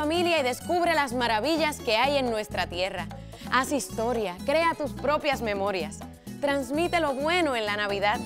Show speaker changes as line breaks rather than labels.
familia y descubre las maravillas que hay en nuestra tierra. Haz historia, crea tus propias memorias. Transmite lo bueno en la Navidad.